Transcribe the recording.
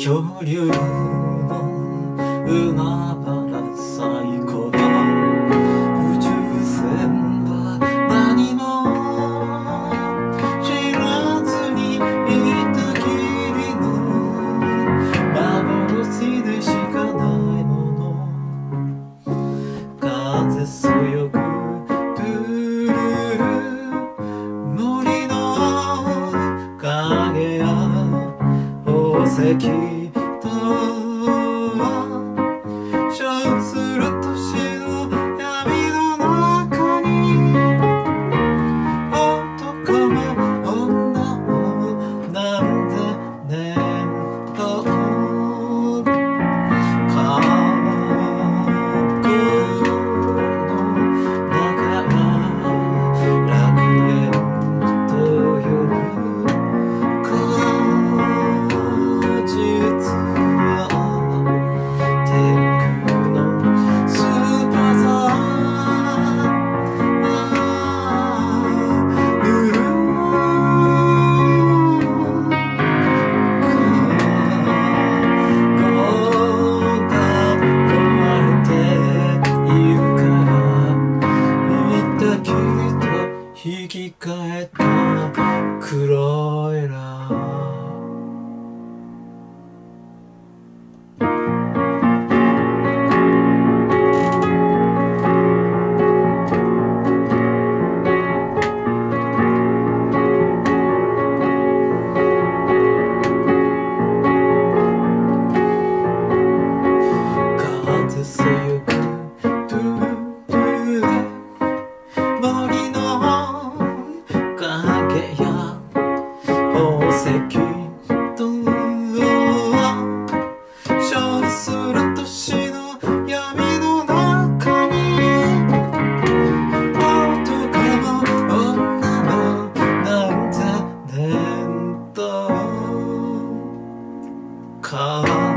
漂流の馬原最高の宇宙船は何も知らずにいたきりの幻でしかないもの風そよく石と call.